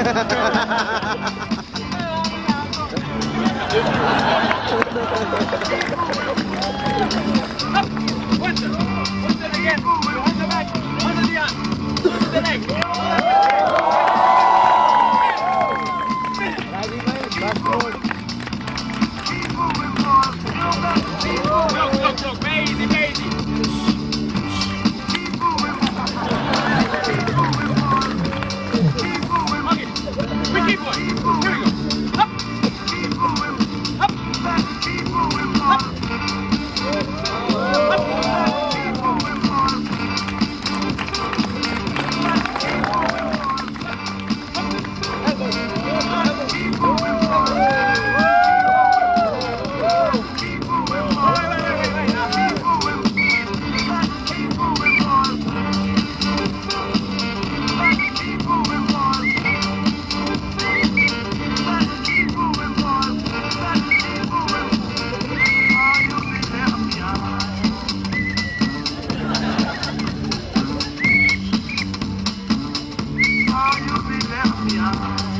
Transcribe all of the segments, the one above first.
Up! Once again! Bye.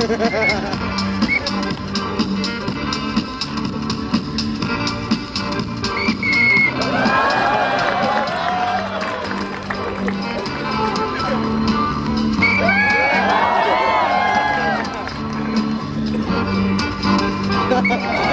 Ha ha ha!